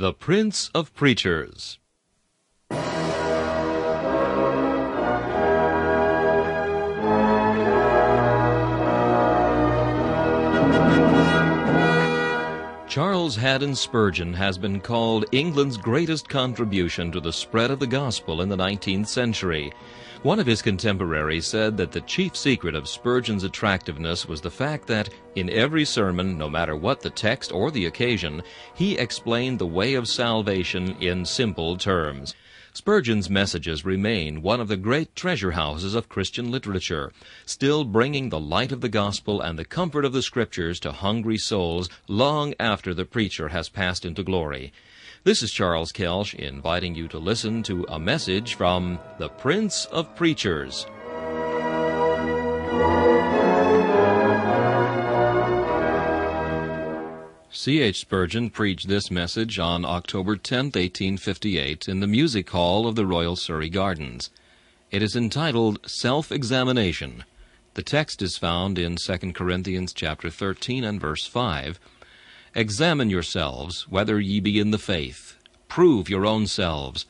The Prince of Preachers. Charles Haddon Spurgeon has been called England's greatest contribution to the spread of the gospel in the 19th century. One of his contemporaries said that the chief secret of Spurgeon's attractiveness was the fact that, in every sermon, no matter what the text or the occasion, he explained the way of salvation in simple terms. Spurgeon's messages remain one of the great treasure houses of Christian literature, still bringing the light of the gospel and the comfort of the scriptures to hungry souls long after the preacher has passed into glory. This is Charles Kelsch inviting you to listen to a message from the Prince of Preachers. C. H. Spurgeon preached this message on October 10, 1858, in the music hall of the Royal Surrey Gardens. It is entitled Self-Examination. The text is found in 2 Corinthians chapter 13 and verse 5. Examine yourselves whether ye be in the faith. Prove your own selves.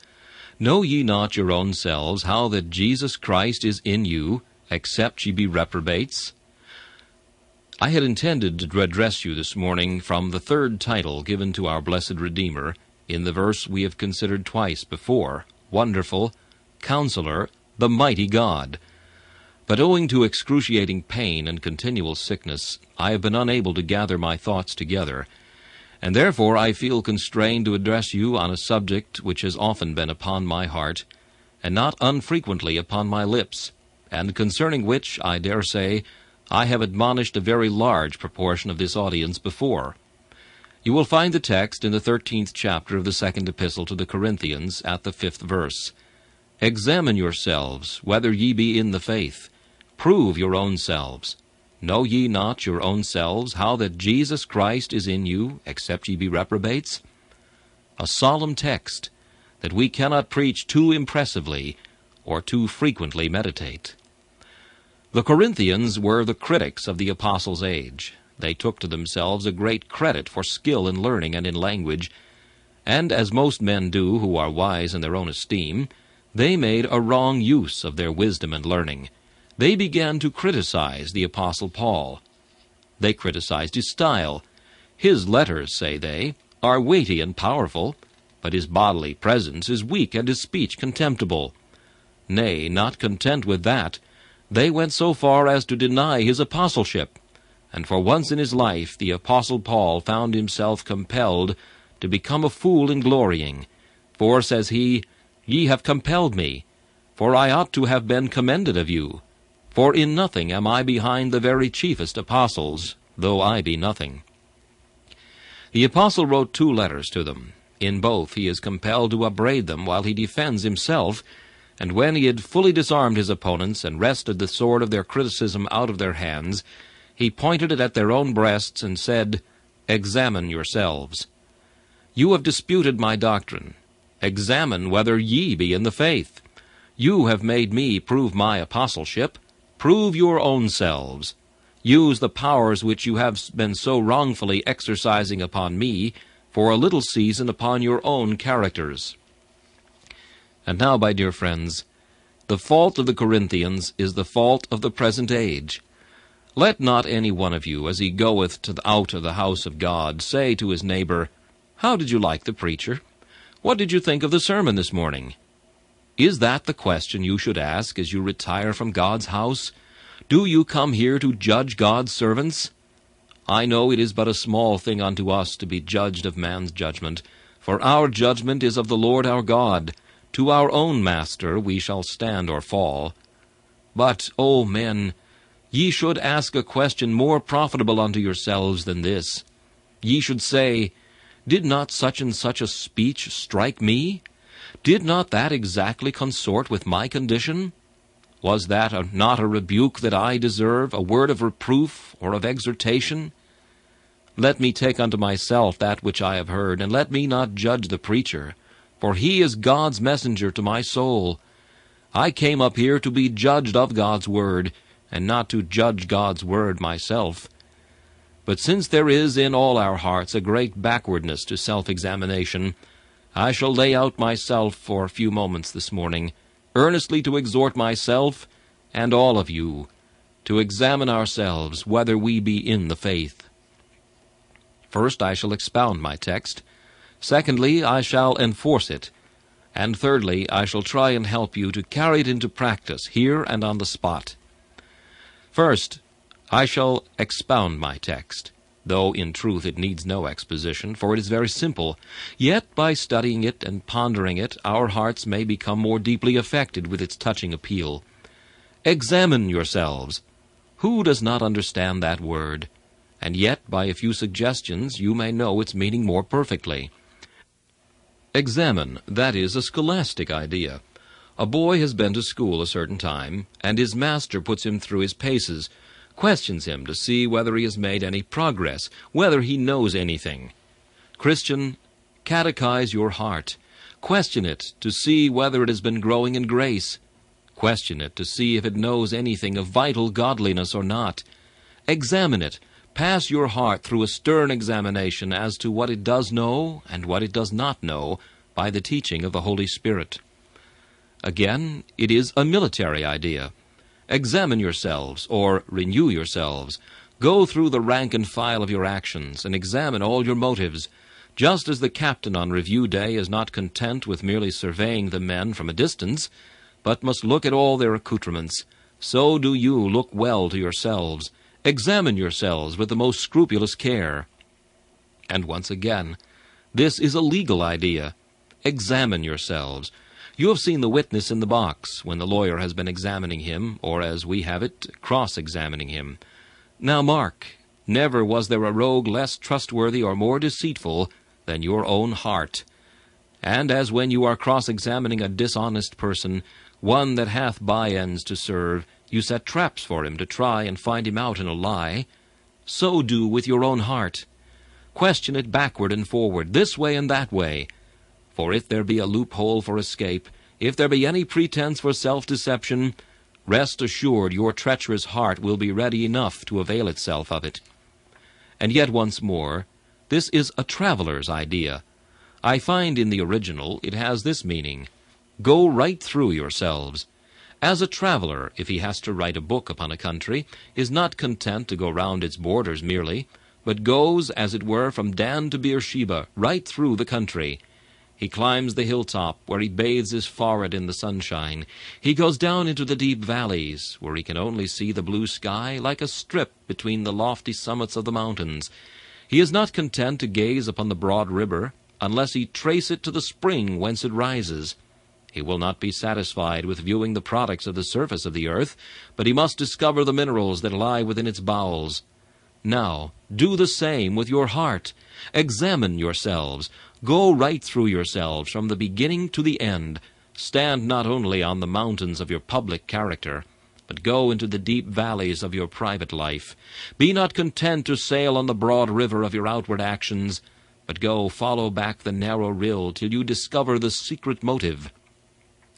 Know ye not your own selves how that Jesus Christ is in you, except ye be reprobates? I had intended to address you this morning from the third title given to our blessed Redeemer in the verse we have considered twice before Wonderful, Counselor, the Mighty God. But owing to excruciating pain and continual sickness, I have been unable to gather my thoughts together, and therefore I feel constrained to address you on a subject which has often been upon my heart, and not unfrequently upon my lips, and concerning which, I dare say, I have admonished a very large proportion of this audience before. You will find the text in the thirteenth chapter of the second epistle to the Corinthians at the fifth verse. Examine yourselves whether ye be in the faith. Prove your own selves. Know ye not your own selves how that Jesus Christ is in you, except ye be reprobates? A solemn text that we cannot preach too impressively or too frequently meditate. The Corinthians were the critics of the apostles' age. They took to themselves a great credit for skill in learning and in language, and as most men do who are wise in their own esteem, they made a wrong use of their wisdom and learning. They began to criticize the apostle Paul. They criticized his style. His letters, say they, are weighty and powerful, but his bodily presence is weak and his speech contemptible. Nay, not content with that, they went so far as to deny his apostleship, and for once in his life the apostle Paul found himself compelled to become a fool in glorying. For, says he, Ye have compelled me, for I ought to have been commended of you. For in nothing am I behind the very chiefest apostles, though I be nothing. The apostle wrote two letters to them. In both he is compelled to upbraid them while he defends himself and when he had fully disarmed his opponents and wrested the sword of their criticism out of their hands, he pointed it at their own breasts and said, Examine yourselves. You have disputed my doctrine. Examine whether ye be in the faith. You have made me prove my apostleship. Prove your own selves. Use the powers which you have been so wrongfully exercising upon me for a little season upon your own characters. And now, my dear friends, the fault of the Corinthians is the fault of the present age. Let not any one of you, as he goeth to the, out of the house of God, say to his neighbor, How did you like the preacher? What did you think of the sermon this morning? Is that the question you should ask as you retire from God's house? Do you come here to judge God's servants? I know it is but a small thing unto us to be judged of man's judgment, for our judgment is of the Lord our God, to our own master we shall stand or fall. But, O men, ye should ask a question more profitable unto yourselves than this. Ye should say, Did not such and such a speech strike me? Did not that exactly consort with my condition? Was that a, not a rebuke that I deserve, a word of reproof or of exhortation? Let me take unto myself that which I have heard, and let me not judge the preacher for he is God's messenger to my soul. I came up here to be judged of God's word, and not to judge God's word myself. But since there is in all our hearts a great backwardness to self-examination, I shall lay out myself for a few moments this morning, earnestly to exhort myself and all of you to examine ourselves whether we be in the faith. First, I shall expound my text. Secondly, I shall enforce it. And thirdly, I shall try and help you to carry it into practice here and on the spot. First, I shall expound my text, though in truth it needs no exposition, for it is very simple. Yet by studying it and pondering it, our hearts may become more deeply affected with its touching appeal. Examine yourselves. Who does not understand that word? And yet, by a few suggestions, you may know its meaning more perfectly. Examine, that is a scholastic idea. A boy has been to school a certain time, and his master puts him through his paces, questions him to see whether he has made any progress, whether he knows anything. Christian, catechize your heart. Question it to see whether it has been growing in grace. Question it to see if it knows anything of vital godliness or not. Examine it. Pass your heart through a stern examination as to what it does know and what it does not know by the teaching of the Holy Spirit. Again, it is a military idea. Examine yourselves, or renew yourselves. Go through the rank and file of your actions, and examine all your motives. Just as the captain on review day is not content with merely surveying the men from a distance, but must look at all their accoutrements. So do you look well to yourselves. Examine yourselves with the most scrupulous care. And once again, this is a legal idea. Examine yourselves. You have seen the witness in the box when the lawyer has been examining him, or as we have it, cross examining him. Now mark, never was there a rogue less trustworthy or more deceitful than your own heart. And as when you are cross examining a dishonest person, one that hath by ends to serve, you set traps for him to try and find him out in a lie. So do with your own heart. Question it backward and forward, this way and that way. For if there be a loophole for escape, if there be any pretense for self-deception, rest assured your treacherous heart will be ready enough to avail itself of it. And yet once more, this is a traveler's idea. I find in the original it has this meaning. Go right through yourselves. As a traveler, if he has to write a book upon a country, is not content to go round its borders merely, but goes, as it were, from Dan to Beersheba, right through the country. He climbs the hilltop, where he bathes his forehead in the sunshine. He goes down into the deep valleys, where he can only see the blue sky like a strip between the lofty summits of the mountains. He is not content to gaze upon the broad river, unless he trace it to the spring whence it rises. He will not be satisfied with viewing the products of the surface of the earth, but he must discover the minerals that lie within its bowels. Now, do the same with your heart. Examine yourselves. Go right through yourselves from the beginning to the end. Stand not only on the mountains of your public character, but go into the deep valleys of your private life. Be not content to sail on the broad river of your outward actions, but go follow back the narrow rill till you discover the secret motive.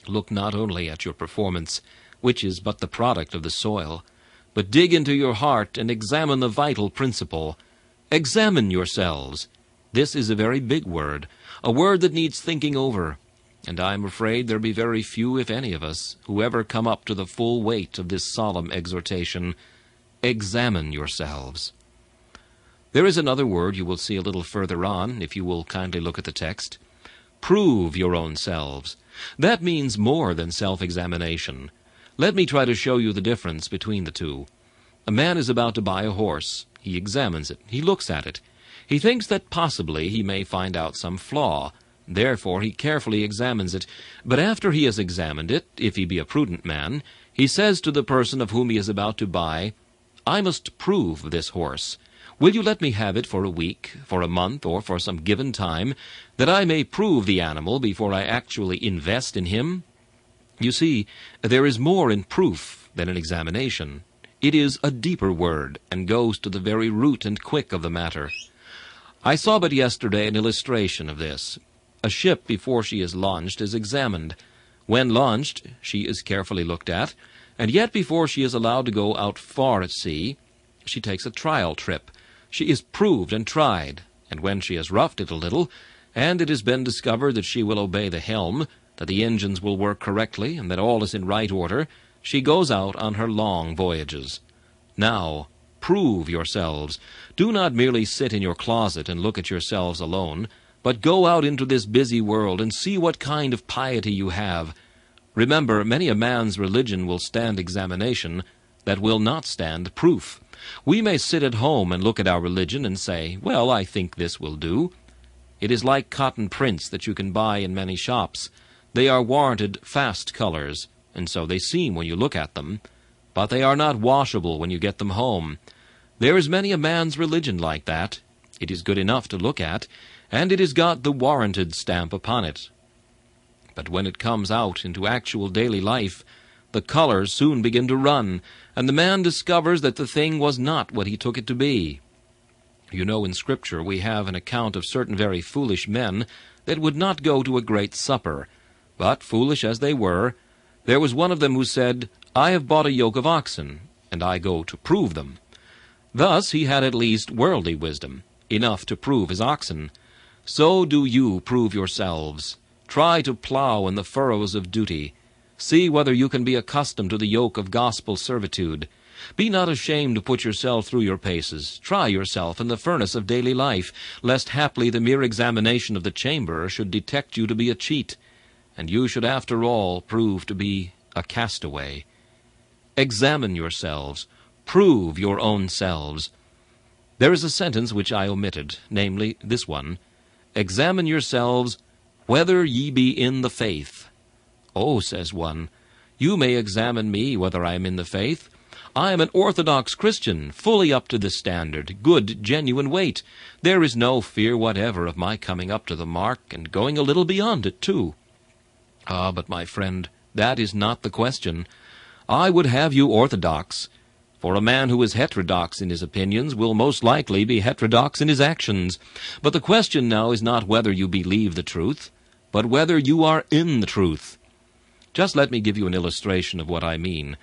Look not only at your performance, which is but the product of the soil, but dig into your heart and examine the vital principle. Examine yourselves. This is a very big word, a word that needs thinking over, and I am afraid there be very few, if any of us, who ever come up to the full weight of this solemn exhortation. Examine yourselves. There is another word you will see a little further on, if you will kindly look at the text. Prove your own selves. That means more than self-examination. Let me try to show you the difference between the two. A man is about to buy a horse. He examines it. He looks at it. He thinks that possibly he may find out some flaw. Therefore he carefully examines it. But after he has examined it, if he be a prudent man, he says to the person of whom he is about to buy, I must prove this horse. Will you let me have it for a week, for a month, or for some given time, that I may prove the animal before I actually invest in him? You see, there is more in proof than in examination. It is a deeper word, and goes to the very root and quick of the matter. I saw but yesterday an illustration of this. A ship before she is launched is examined. When launched, she is carefully looked at, and yet before she is allowed to go out far at sea, she takes a trial trip, She is proved and tried, and when she has roughed it a little, and it has been discovered that she will obey the helm, that the engines will work correctly, and that all is in right order, she goes out on her long voyages. Now, prove yourselves. Do not merely sit in your closet and look at yourselves alone, but go out into this busy world and see what kind of piety you have. Remember, many a man's religion will stand examination that will not stand proof. We may sit at home and look at our religion and say, Well, I think this will do. It is like cotton prints that you can buy in many shops. They are warranted fast colors, and so they seem when you look at them, but they are not washable when you get them home. There is many a man's religion like that. It is good enough to look at, and it has got the warranted stamp upon it. But when it comes out into actual daily life, the colors soon begin to run, and the man discovers that the thing was not what he took it to be. You know, in Scripture we have an account of certain very foolish men that would not go to a great supper, but, foolish as they were, there was one of them who said, I have bought a yoke of oxen, and I go to prove them. Thus he had at least worldly wisdom, enough to prove his oxen. So do you prove yourselves. Try to plow in the furrows of duty. See whether you can be accustomed to the yoke of gospel servitude. Be not ashamed to put yourself through your paces. Try yourself in the furnace of daily life, lest haply the mere examination of the chamber should detect you to be a cheat, and you should after all prove to be a castaway. Examine yourselves. Prove your own selves. There is a sentence which I omitted, namely this one Examine yourselves whether ye be in the faith. Oh, says one, you may examine me whether I am in the faith. I am an orthodox Christian, fully up to the standard, good, genuine weight. There is no fear whatever of my coming up to the mark, and going a little beyond it, too. Ah, but my friend, that is not the question. I would have you orthodox, for a man who is heterodox in his opinions will most likely be heterodox in his actions. But the question now is not whether you believe the truth, but whether you are in the truth. Just let me give you an illustration of what I mean.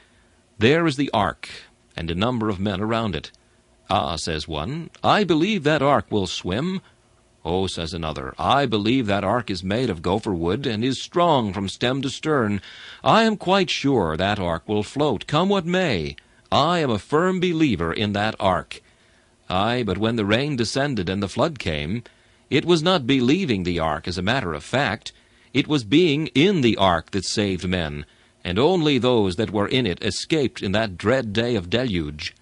There is the ark, and a number of men around it. Ah, says one, I believe that ark will swim. Oh, says another, I believe that ark is made of gopher wood, and is strong from stem to stern. I am quite sure that ark will float, come what may. I am a firm believer in that ark. Ay, but when the rain descended and the flood came, it was not believing the ark as a matter of fact. It was being in the ark that saved men, and only those that were in it escaped in that dread day of deluge.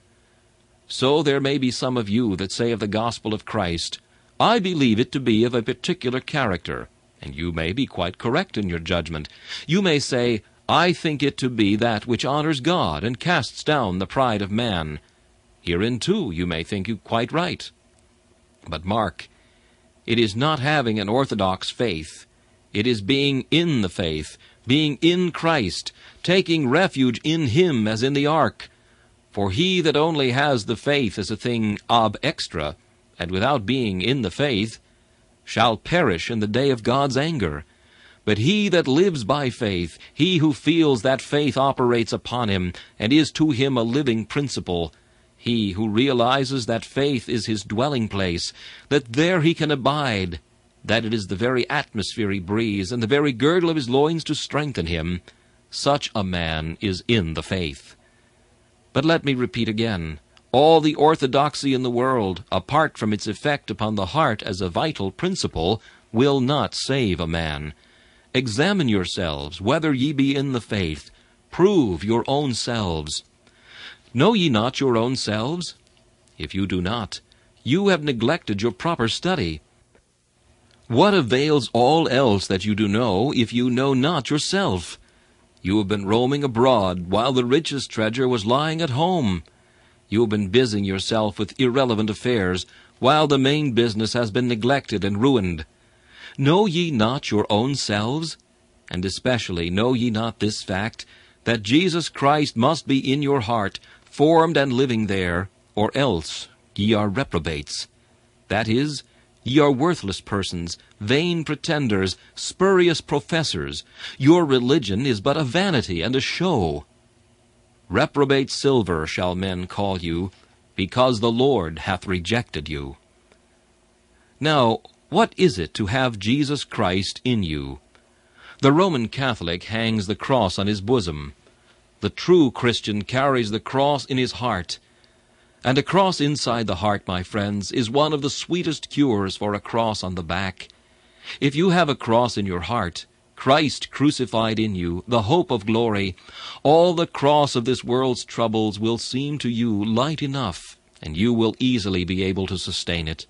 So there may be some of you that say of the gospel of Christ, I believe it to be of a particular character, and you may be quite correct in your judgment. You may say, I think it to be that which honors God and casts down the pride of man. Herein, too, you may think you quite right. But mark, it is not having an orthodox faith. It is being in the faith, being in Christ, taking refuge in Him as in the ark. For he that only has the faith as a thing ab extra, and without being in the faith, shall perish in the day of God's anger. But he that lives by faith, he who feels that faith operates upon him, and is to him a living principle, he who realizes that faith is his dwelling place, that there he can abide, that it is the very atmosphere he breathes, and the very girdle of his loins to strengthen him, such a man is in the faith. But let me repeat again, all the orthodoxy in the world, apart from its effect upon the heart as a vital principle, will not save a man. Examine yourselves, whether ye be in the faith. Prove your own selves. Know ye not your own selves? If you do not, you have neglected your proper study. What avails all else that you do know if you know not yourself? You have been roaming abroad while the richest treasure was lying at home. You have been busying yourself with irrelevant affairs while the main business has been neglected and ruined. Know ye not your own selves? And especially know ye not this fact, that Jesus Christ must be in your heart, formed and living there, or else ye are reprobates. That is, ye are worthless persons, vain pretenders, spurious professors. Your religion is but a vanity and a show. Reprobate silver shall men call you, because the Lord hath rejected you. Now, what is it to have Jesus Christ in you? The Roman Catholic hangs the cross on his bosom. The true Christian carries the cross in his heart. And a cross inside the heart, my friends, is one of the sweetest cures for a cross on the back. If you have a cross in your heart, Christ crucified in you, the hope of glory, all the cross of this world's troubles will seem to you light enough, and you will easily be able to sustain it.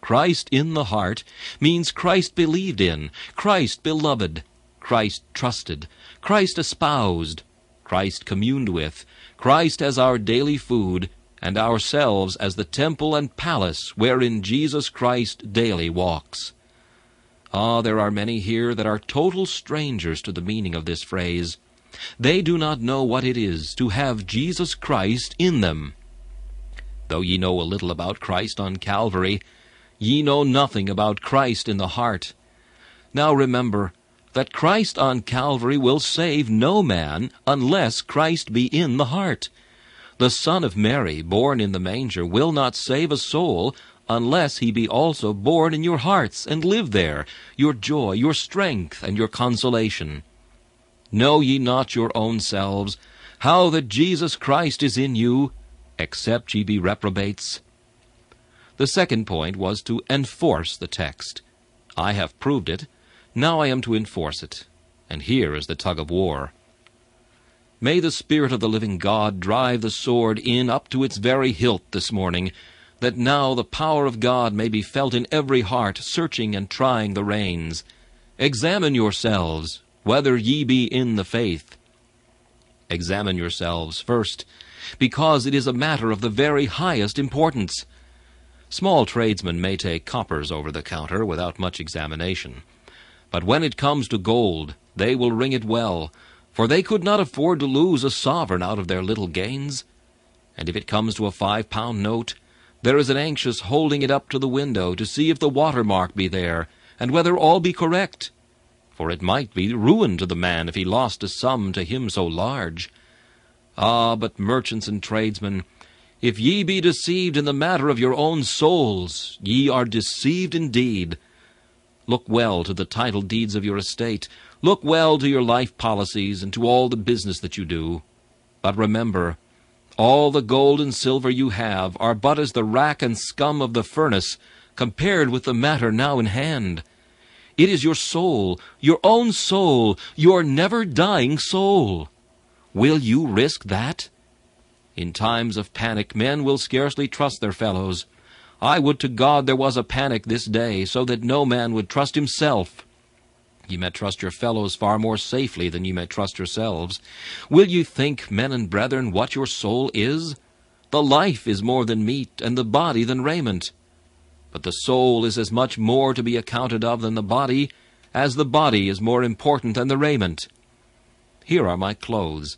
Christ in the heart means Christ believed in, Christ beloved, Christ trusted, Christ espoused, Christ communed with, Christ as our daily food, and ourselves as the temple and palace wherein Jesus Christ daily walks. Ah, there are many here that are total strangers to the meaning of this phrase. They do not know what it is to have Jesus Christ in them. Though ye know a little about Christ on Calvary, ye know nothing about Christ in the heart. Now remember, that Christ on Calvary will save no man unless Christ be in the heart. The Son of Mary, born in the manger, will not save a soul unless he be also born in your hearts and live there, your joy, your strength, and your consolation. Know ye not your own selves how that Jesus Christ is in you, except ye be reprobates? The second point was to enforce the text. I have proved it. Now I am to enforce it, and here is the tug of war. May the Spirit of the living God drive the sword in up to its very hilt this morning, that now the power of God may be felt in every heart, searching and trying the reins. Examine yourselves, whether ye be in the faith. Examine yourselves first, because it is a matter of the very highest importance. Small tradesmen may take coppers over the counter without much examination. But when it comes to gold, they will ring it well, for they could not afford to lose a sovereign out of their little gains. And if it comes to a five-pound note, there is an anxious holding it up to the window to see if the watermark be there, and whether all be correct. For it might be ruin to the man if he lost a sum to him so large. Ah, but merchants and tradesmen, if ye be deceived in the matter of your own souls, ye are deceived indeed. Look well to the title deeds of your estate. Look well to your life policies and to all the business that you do. But remember, all the gold and silver you have are but as the rack and scum of the furnace compared with the matter now in hand. It is your soul, your own soul, your never dying soul. Will you risk that? In times of panic, men will scarcely trust their fellows. I would to God there was a panic this day, so that no man would trust himself. Ye may trust your fellows far more safely than ye may trust yourselves. Will you think, men and brethren, what your soul is? The life is more than meat, and the body than raiment. But the soul is as much more to be accounted of than the body, as the body is more important than the raiment. Here are my clothes.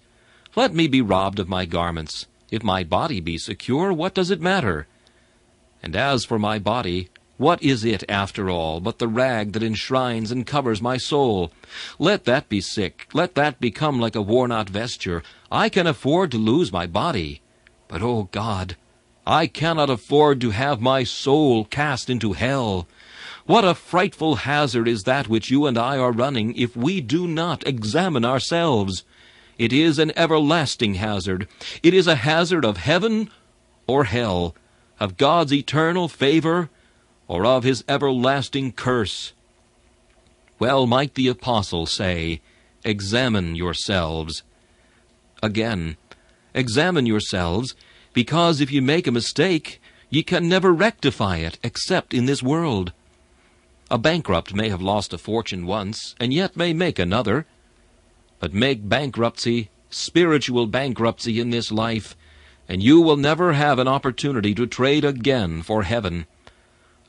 Let me be robbed of my garments. If my body be secure, what does it matter? And as for my body, what is it, after all, but the rag that enshrines and covers my soul? Let that be sick, let that become like a worn-out vesture. I can afford to lose my body. But, O oh God, I cannot afford to have my soul cast into hell. What a frightful hazard is that which you and I are running if we do not examine ourselves. It is an everlasting hazard. It is a hazard of heaven or hell of God's eternal favor, or of his everlasting curse. Well might the apostle say, Examine yourselves. Again, examine yourselves, because if you make a mistake, ye can never rectify it except in this world. A bankrupt may have lost a fortune once, and yet may make another. But make bankruptcy, spiritual bankruptcy in this life, and you will never have an opportunity to trade again for heaven.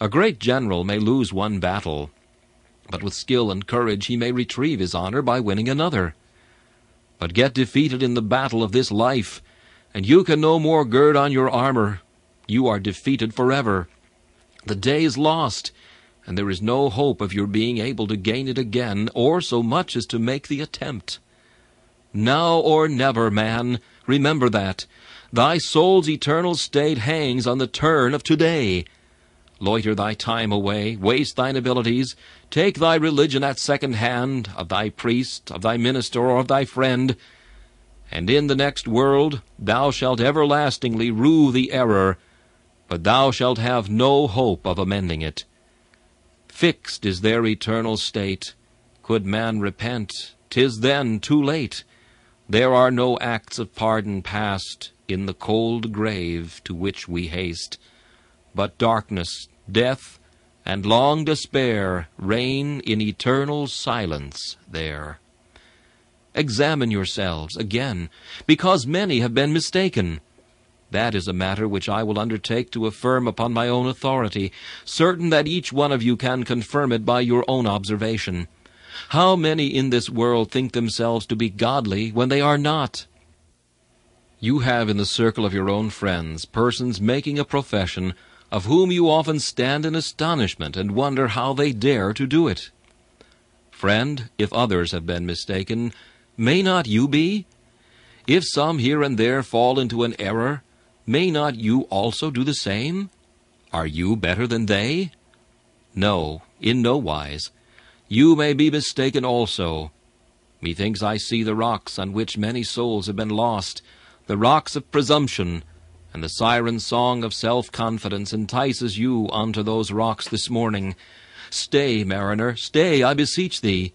A great general may lose one battle, but with skill and courage he may retrieve his honor by winning another. But get defeated in the battle of this life, and you can no more gird on your armor. You are defeated forever. The day is lost, and there is no hope of your being able to gain it again, or so much as to make the attempt. Now or never, man, remember that, Thy soul's eternal state hangs on the turn of today. Loiter thy time away, waste thine abilities, take thy religion at second hand, of thy priest, of thy minister, or of thy friend, and in the next world thou shalt everlastingly rue the error, but thou shalt have no hope of amending it. Fixed is their eternal state. Could man repent, 'tis then too late. There are no acts of pardon past in the cold grave to which we haste, but darkness, death, and long despair reign in eternal silence there. Examine yourselves again, because many have been mistaken. That is a matter which I will undertake to affirm upon my own authority, certain that each one of you can confirm it by your own observation. How many in this world think themselves to be godly when they are not? You have in the circle of your own friends persons making a profession of whom you often stand in astonishment and wonder how they dare to do it. Friend, if others have been mistaken, may not you be? If some here and there fall into an error, may not you also do the same? Are you better than they? No, in no wise. You may be mistaken also. Methinks I see the rocks on which many souls have been lost, the rocks of presumption, and the siren song of self-confidence entices you onto those rocks this morning. Stay, mariner, stay, I beseech thee.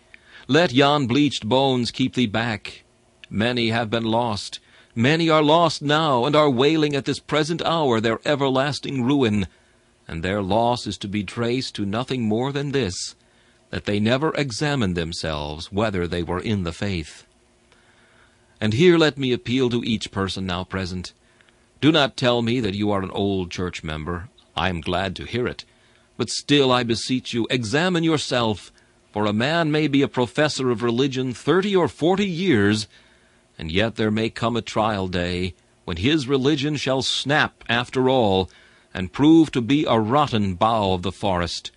Let yon bleached bones keep thee back. Many have been lost, Many are lost now, and are wailing at this present hour their everlasting ruin, and their loss is to be traced to nothing more than this, that they never examined themselves whether they were in the faith. And here let me appeal to each person now present. Do not tell me that you are an old church member. I am glad to hear it. But still, I beseech you, examine yourself, for a man may be a professor of religion thirty or forty years, and yet there may come a trial day when his religion shall snap after all, and prove to be a rotten bough of the forest.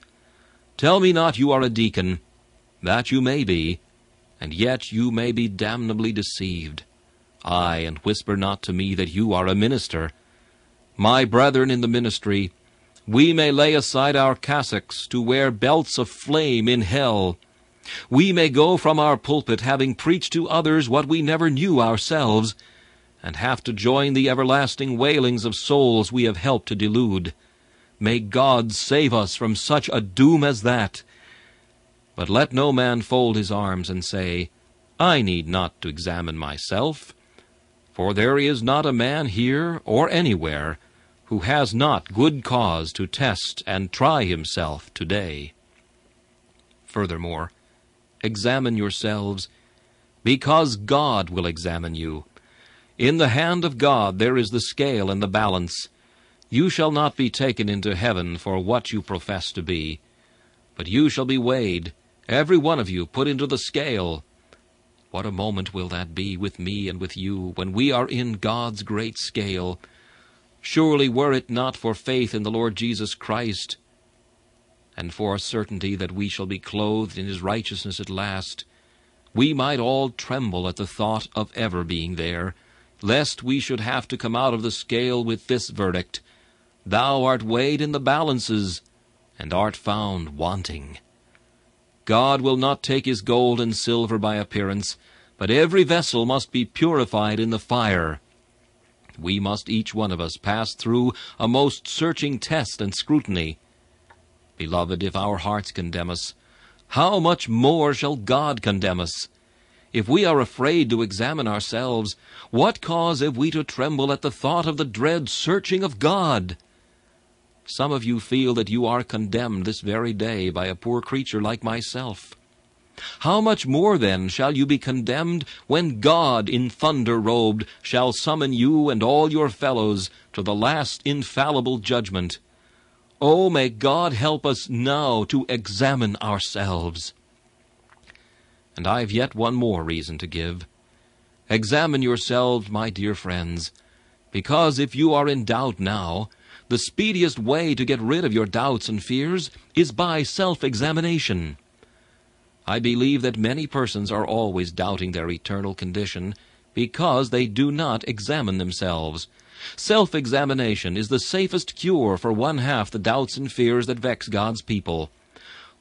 Tell me not you are a deacon. That you may be, and yet you may be damnably deceived. Ay, and whisper not to me that you are a minister. My brethren in the ministry, we may lay aside our cassocks to wear belts of flame in hell, we may go from our pulpit having preached to others what we never knew ourselves, and have to join the everlasting wailings of souls we have helped to delude. May God save us from such a doom as that. But let no man fold his arms and say, I need not to examine myself, for there is not a man here or anywhere who has not good cause to test and try himself today. Furthermore, examine yourselves, because God will examine you. In the hand of God there is the scale and the balance. You shall not be taken into heaven for what you profess to be, but you shall be weighed, every one of you put into the scale. What a moment will that be with me and with you when we are in God's great scale! Surely were it not for faith in the Lord Jesus Christ, and for a certainty that we shall be clothed in his righteousness at last, we might all tremble at the thought of ever being there, lest we should have to come out of the scale with this verdict, Thou art weighed in the balances, and art found wanting. God will not take his gold and silver by appearance, but every vessel must be purified in the fire. We must each one of us pass through a most searching test and scrutiny, Beloved, if our hearts condemn us, how much more shall God condemn us? If we are afraid to examine ourselves, what cause have we to tremble at the thought of the dread searching of God? Some of you feel that you are condemned this very day by a poor creature like myself. How much more then shall you be condemned when God in thunder robed shall summon you and all your fellows to the last infallible judgment? Oh, may God help us now to examine ourselves. And I've yet one more reason to give. Examine yourselves, my dear friends, because if you are in doubt now, the speediest way to get rid of your doubts and fears is by self-examination. I believe that many persons are always doubting their eternal condition because they do not examine themselves, Self-examination is the safest cure for one half the doubts and fears that vex God's people.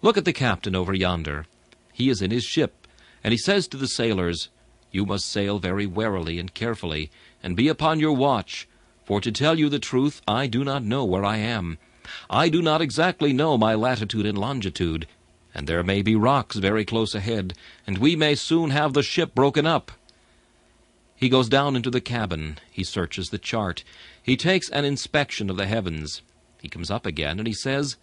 Look at the captain over yonder. He is in his ship, and he says to the sailors, You must sail very warily and carefully, and be upon your watch, for to tell you the truth, I do not know where I am. I do not exactly know my latitude and longitude, and there may be rocks very close ahead, and we may soon have the ship broken up. He goes down into the cabin. He searches the chart. He takes an inspection of the heavens. He comes up again, and he says,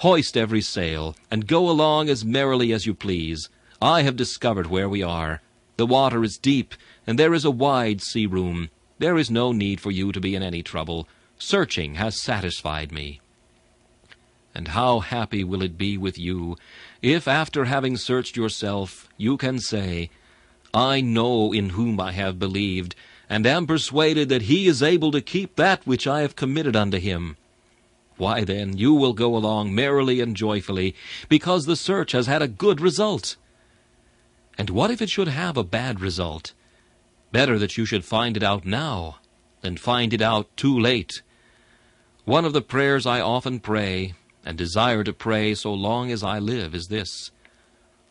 Hoist every sail, and go along as merrily as you please. I have discovered where we are. The water is deep, and there is a wide sea room. There is no need for you to be in any trouble. Searching has satisfied me. And how happy will it be with you, if after having searched yourself, you can say, I know in whom I have believed, and am persuaded that he is able to keep that which I have committed unto him. Why then, you will go along merrily and joyfully, because the search has had a good result. And what if it should have a bad result? Better that you should find it out now than find it out too late. One of the prayers I often pray, and desire to pray so long as I live, is this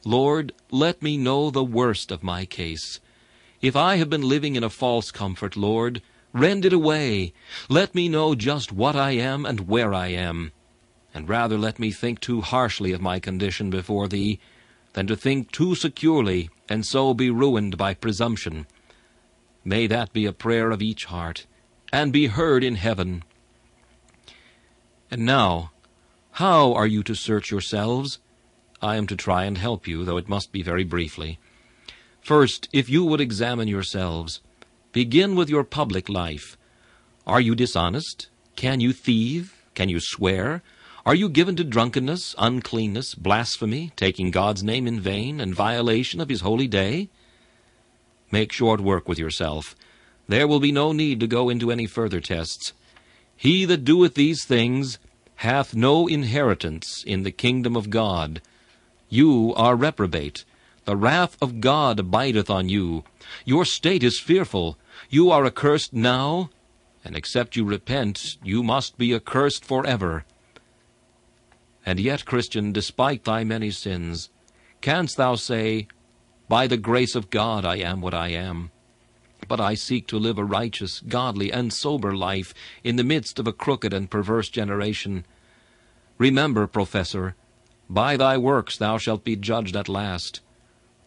Lord, let me know the worst of my case. If I have been living in a false comfort, Lord, Rend it away. Let me know just what I am and where I am. And rather let me think too harshly of my condition before Thee, than to think too securely, and so be ruined by presumption. May that be a prayer of each heart, and be heard in heaven. And now, how are you to search yourselves? I am to try and help you, though it must be very briefly. First, if you would examine yourselves, Begin with your public life. Are you dishonest? Can you thieve? Can you swear? Are you given to drunkenness, uncleanness, blasphemy, taking God's name in vain, and violation of his holy day? Make short work with yourself. There will be no need to go into any further tests. He that doeth these things hath no inheritance in the kingdom of God. You are reprobate. The wrath of God abideth on you. Your state is fearful. You are accursed now, and except you repent, you must be accursed forever. And yet, Christian, despite thy many sins, canst thou say, By the grace of God I am what I am? But I seek to live a righteous, godly, and sober life in the midst of a crooked and perverse generation. Remember, professor, by thy works thou shalt be judged at last.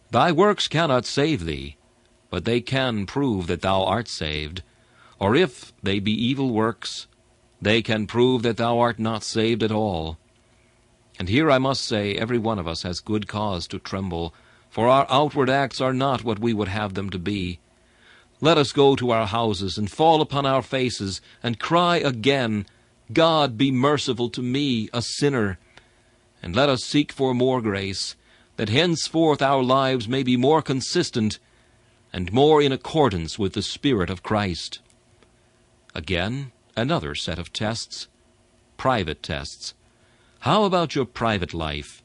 Thy works cannot save thee, but they can prove that thou art saved. Or if they be evil works, they can prove that thou art not saved at all. And here I must say every one of us has good cause to tremble, for our outward acts are not what we would have them to be. Let us go to our houses and fall upon our faces and cry again, God be merciful to me, a sinner. And let us seek for more grace, that henceforth our lives may be more consistent and more in accordance with the Spirit of Christ. Again, another set of tests private tests. How about your private life?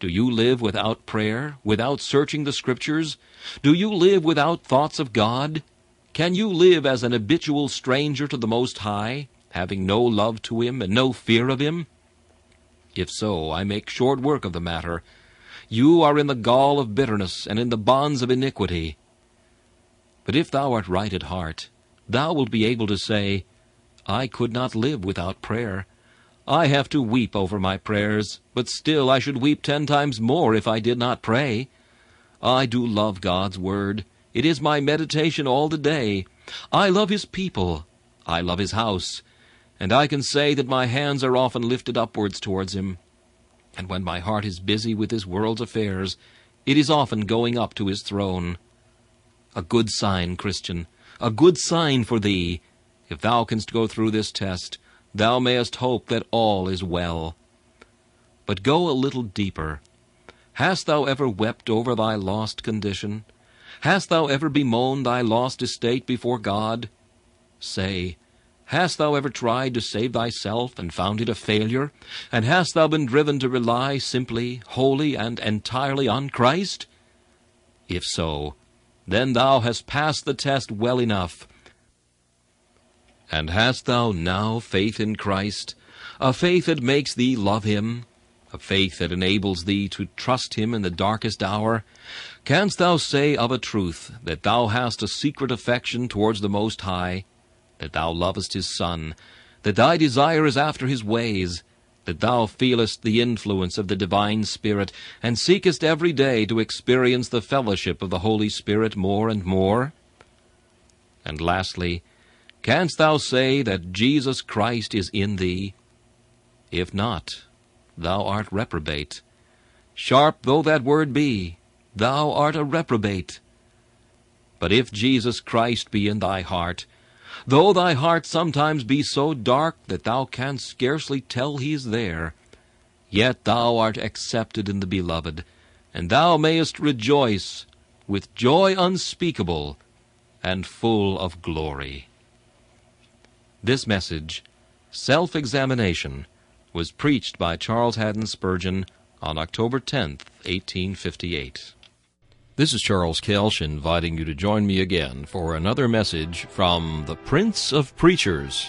Do you live without prayer, without searching the Scriptures? Do you live without thoughts of God? Can you live as an habitual stranger to the Most High, having no love to Him and no fear of Him? If so, I make short work of the matter. You are in the gall of bitterness and in the bonds of iniquity. But if thou art right at heart, thou wilt be able to say, I could not live without prayer. I have to weep over my prayers, but still I should weep ten times more if I did not pray. I do love God's word. It is my meditation all the day. I love his people. I love his house. And I can say that my hands are often lifted upwards towards him. And when my heart is busy with this world's affairs, it is often going up to his throne. A good sign, Christian, a good sign for thee. If thou canst go through this test, thou mayest hope that all is well. But go a little deeper. Hast thou ever wept over thy lost condition? Hast thou ever bemoaned thy lost estate before God? Say, Hast thou ever tried to save thyself and found it a failure? And hast thou been driven to rely simply, wholly, and entirely on Christ? If so, then thou hast passed the test well enough. And hast thou now faith in Christ, a faith that makes thee love him, a faith that enables thee to trust him in the darkest hour? Canst thou say of a truth that thou hast a secret affection towards the Most High, that thou lovest his Son, that thy desire is after his ways, that thou feelest the influence of the divine Spirit, and seekest every day to experience the fellowship of the Holy Spirit more and more? And lastly, canst thou say that Jesus Christ is in thee? If not, thou art reprobate. Sharp though that word be, thou art a reprobate. But if Jesus Christ be in thy heart, though thy heart sometimes be so dark that thou canst scarcely tell he is there, yet thou art accepted in the Beloved, and thou mayest rejoice with joy unspeakable and full of glory. This message, Self Examination, was preached by Charles Haddon Spurgeon on October 10th, 1858. This is Charles Kelsch inviting you to join me again for another message from the Prince of Preachers.